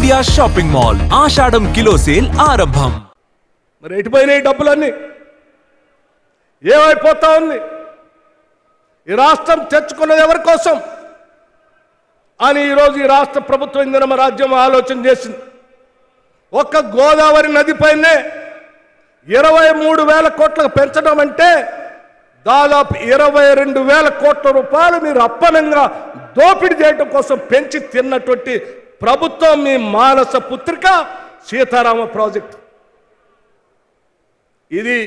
India shopping mall. Ashadham kilo sale ఆరంభం. మరి ఎటుపోయినాయి డబ్బులన్నీ? ఏమైపోతా ఉంది? ఈ రాష్ట్రం తెచ్చుకున్నది ఎవరి కోసం? అని ఈరోజు ఈ రాష్ట్ర ప్రభుత్వం ఇంధన రాజ్యం ఆలోచన చేసింది. ఒక్క గోదావరి నదిపైనే ఇరవై మూడు వేల కోట్లకు పెంచడం అంటే దాదాపు ఇరవై రెండు వేల కోట్ల రూపాయలు మీరు అప్పనంగా దోపిడీ చేయడం కోసం పెంచి తిన్నటువంటి ప్రభుత్వం మీ మానస పుత్రిక సీతారామ ప్రాజెక్ట్. ఇది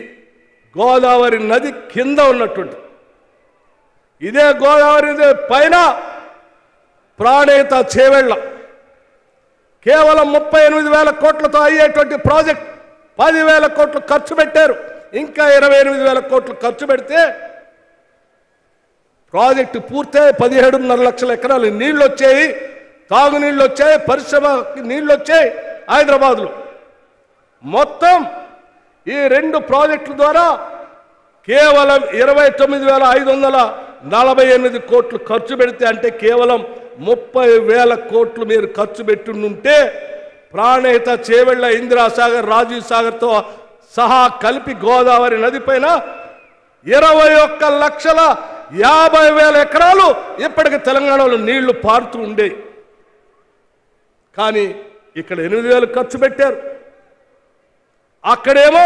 గోదావరి నది కింద ఉన్నటువంటి ఇదే గోదావరి నది పైన ప్రాణేత చేవెళ్ళ. కేవలం ముప్పై ఎనిమిది వేల కోట్లతో అయ్యేటువంటి ప్రాజెక్ట్ పదివేల కోట్లు ఖర్చు పెట్టారు. ఇంకా ఇరవై ఎనిమిది వేల కోట్లు ఖర్చు పెడితే ప్రాజెక్టు పూర్తయి పదిహేడున్నర లక్షల ఎకరాలు నీళ్ళు వచ్చాయి తాగునీళ్ళు వచ్చాయి పరిశ్రమ నీళ్ళు వచ్చాయి హైదరాబాద్లో. మొత్తం ఈ రెండు ప్రాజెక్టుల ద్వారా కేవలం ఇరవై తొమ్మిది వేల ఐదు వందల నలభై ఎనిమిది కోట్లు ఖర్చు పెడితే అంటే కేవలం ముప్పై వేల కోట్లు మీరు ఖర్చు పెట్టుంటే ప్రాణేత చేవెళ్ళ ఇందిరాసాగర్ రాజీవ్ సాగర్తో సహా కలిపి గోదావరి నదిపైన ఇరవై ఒక్క లక్షల యాభై వేల ఎకరాలు ఇప్పటికి తెలంగాణలో నీళ్ళు పారుతూ ఉండేవి కానీ ఇక్కడ ఎనిమిది వేలు ఖర్చు పెట్టారు. అక్కడేమో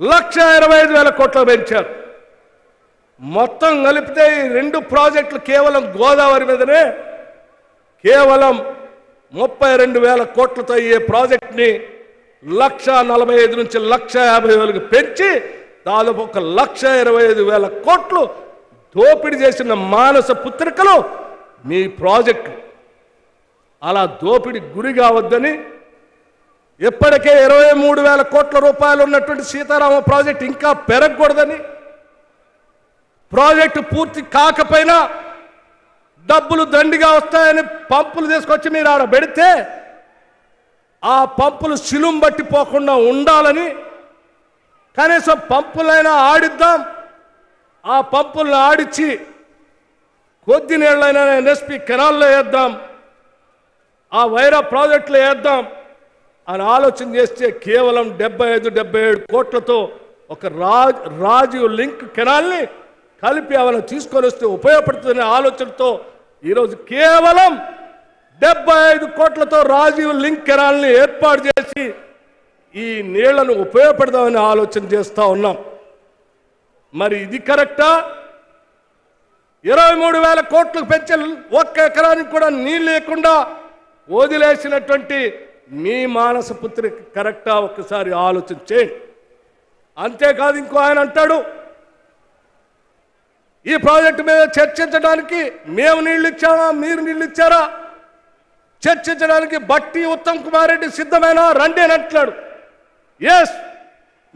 లక్ష ఇరవై ఐదు వేల కోట్లు పెంచారు. మొత్తం కలిపితే ఈ రెండు ప్రాజెక్టులు కేవలం గోదావరి మీదనే కేవలం ముప్పై రెండు వేల కోట్లతో అయ్యే ప్రాజెక్ట్ని లక్ష నలభై ఐదు నుంచి లక్ష యాభై వేలకు పెంచి దాదాపు ఒక లక్ష ఇరవై ఐదు వేల కోట్లు దోపిడీ చేసిన మానస పుత్రికలు మీ ప్రాజెక్టు అలా దోపిడి గురి కావద్దని ఇప్పటికే ఇరవై మూడు వేల కోట్ల రూపాయలు ఉన్నటువంటి సీతారామ ప్రాజెక్ట్ ఇంకా పెరగకూడదని ప్రాజెక్టు పూర్తి కాకపోయినా డబ్బులు దండిగా వస్తాయని పంపులు తీసుకొచ్చి మీరు ఆడ పెడితే ఆ పంపులు శిలుం పట్టిపోకుండా ఉండాలని కనీసం పంపులైనా ఆడిద్దాం. ఆ పంపులను ఆడిచ్చి కొద్ది నీళ్ళైనా ఎన్ఎస్పి కెనాల్లో వేద్దాం. ఆ వైరా ప్రాజెక్టులు వేద్దాం అని ఆలోచన చేస్తే కేవలం డెబ్బై ఐదు డెబ్బై ఏడు కోట్లతో ఒక రాజ్ రాజీవ్ లింక్ కెనాల్ని కలిపి అవన్నీ తీసుకొని వస్తే ఉపయోగపడుతుందనే ఆలోచనతో ఈరోజు కేవలం డెబ్బై ఐదు కోట్లతో రాజీవ్ లింక్ కెనాల్ని ఏర్పాటు చేసి ఈ నీళ్ళను ఉపయోగపడదామని ఆలోచన చేస్తూ ఉన్నాం. మరి ఇది కరెక్టా? ఇరవై మూడు వేల కోట్లకు పెంచే ఒక్క ఎకరానికి కూడా నీళ్ళు లేకుండా వదిలేసినటువంటి మీ మానస పుత్రిక కరెక్టా ఒక్కసారి ఆలోచన చేయండి. అంతేకాదు ఇంకో ఆయన అంటాడు ఈ ప్రాజెక్టు మీద చర్చించడానికి మేము నీళ్ళు ఇచ్చామా? మీరు నీళ్ళు ఇచ్చారా? చర్చించడానికి బట్టి ఉత్తమ్ కుమార్ రెడ్డి సిద్ధమేనా? రండి అని అంటున్నాడు. ఎస్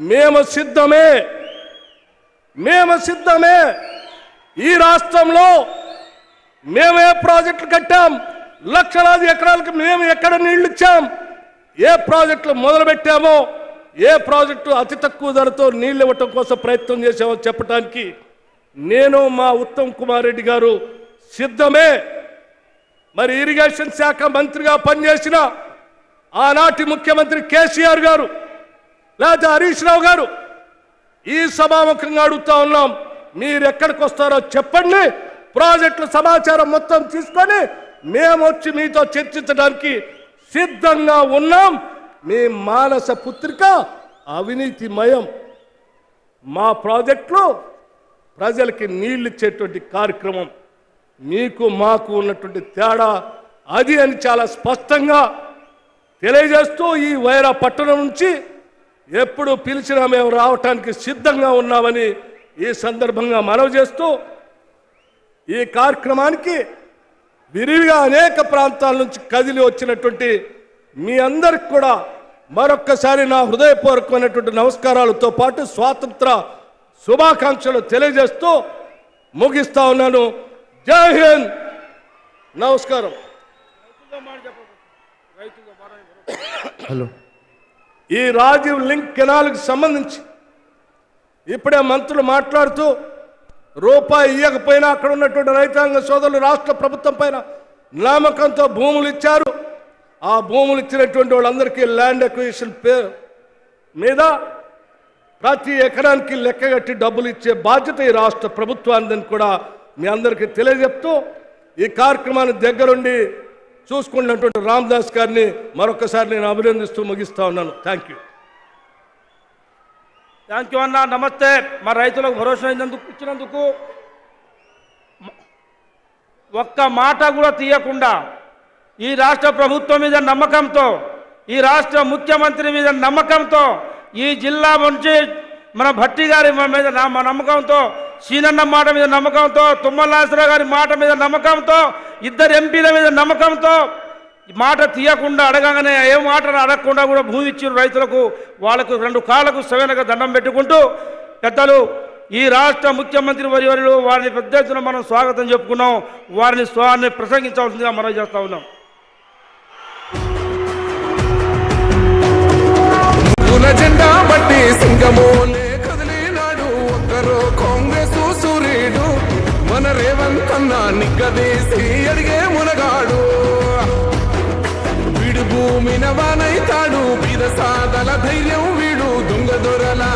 మేము సిద్ధమే. మేము సిద్ధమే. ఈ రాష్ట్రంలో మేమే ప్రాజెక్టులు కట్టాం. లక్షలాది ఎకరాలకు మేము ఎక్కడ నీళ్ళు ఇచ్చాం ఏ ప్రాజెక్టులు మొదలుపెట్టామో ఏ ప్రాజెక్టు అతి తక్కువ ధరతో నీళ్ళు ఇవ్వటం కోసం ప్రయత్నం చేశామో చెప్పడానికి నేను మా ఉత్తమ్ కుమార్ రెడ్డి గారు సిద్ధమే. మరి ఇరిగేషన్ శాఖ మంత్రిగా పనిచేసిన ఆనాటి ముఖ్యమంత్రి కేసీఆర్ గారు లేకపోతే హరీష్ రావు గారు ఈ సభాముఖంగా అడుగుతా ఉన్నాం మీరు ఎక్కడికి వస్తారో చెప్పండి ప్రాజెక్టుల సమాచారం మొత్తం తీసుకొని మేము వచ్చి మీతో చర్చించడానికి సిద్ధంగా ఉన్నాం. మీ మానస పుత్రిక అవినీతిమయం. మా ప్రాజెక్టులో ప్రజలకి నీళ్ళు ఇచ్చేటువంటి కార్యక్రమం. మీకు మాకు ఉన్నటువంటి తేడా అది అని చాలా స్పష్టంగా తెలియజేస్తూ ఈ వైరా పట్టణం నుంచి ఎప్పుడు పిలిచినా మేము రావటానికి సిద్ధంగా ఉన్నామని ఈ సందర్భంగా మనవి చేస్తూ ఈ కార్యక్రమానికి విరివిగా అనేక ప్రాంతాల నుంచి కదిలి వచ్చినటువంటి మీ అందరికి కూడా మరొక్కసారి నా హృదయపూర్వకమైనటువంటి నమస్కారాలతో పాటు స్వాతంత్ర శుభాకాంక్షలు తెలియజేస్తూ ముగిస్తా ఉన్నాను. జై హింద్. నమస్కారం. హలో. ఈ రాజీవ్ లింక్ కెనాల్కి సంబంధించి ఇప్పుడే మంత్రులు మాట్లాడుతూ రూపాయి ఇవ్వకపోయినా అక్కడ ఉన్నటువంటి రైతాంగ సోదరులు రాష్ట్ర ప్రభుత్వం పైన నామకంతో భూములు ఇచ్చారు. ఆ భూములు ఇచ్చినటువంటి వాళ్ళందరికీ ల్యాండ్ ఎక్విజిషన్ పేరు మీద ప్రతి ఎకరానికి లెక్కగట్టి డబ్బులు ఇచ్చే బాధ్యత ఈ రాష్ట్ర ప్రభుత్వాన్ని కూడా మీ అందరికీ తెలియజెప్తూ ఈ కార్యక్రమాన్ని దగ్గరుండి చూసుకున్నటువంటి రామ్దాస్ గారిని మరొకసారి నేను అభినందిస్తూ ముగిస్తా ఉన్నాను. థ్యాంక్ యూ థ్యాంక్ యూ అన్న నమస్తే. మా రైతులకు భరోసా ఇచ్చినందుకు ఇచ్చినందుకు ఒక్క మాట కూడా తీయకుండా ఈ రాష్ట్ర ప్రభుత్వం మీద నమ్మకంతో ఈ రాష్ట్ర ముఖ్యమంత్రి మీద నమ్మకంతో ఈ జిల్లా నుంచి మన భట్టి గారి మీద మా నమ్మకంతో సీనన్న మాట మీద నమ్మకంతో తుమ్మలాసరావు గారి మాట మీద నమ్మకంతో ఇద్దరు ఎంపీల మీద నమ్మకంతో మాట తీయకుండా అడగగానే ఏ మాట అడగకుండా కూడా భూమి ఇచ్చిన రైతులకు వాళ్ళకు రెండు కాళ్ళకు సవైనగా దండం పెట్టుకుంటూ పెద్దలు ఈ రాష్ట్ర ముఖ్యమంత్రి వర్యులు వారిని పెద్ద ఎత్తున మనం స్వాగతం చెప్పుకున్నాం. వారిని స్వాన్ని ప్రసంగించవలసిందిగా మనం చేస్తూ ఉన్నాం. జెండా బట్టి సింగమోలే కదిలినాడు. ఒక్కరో కాంగ్రెస్ సూర్యుడు మన రేవంత్ అన్న నిగ్గదీసి అడిగే మునగాడు. భూమిన వానైతాడు. బిరసాదల ధైర్యం వీడు. దొంగ దొరలా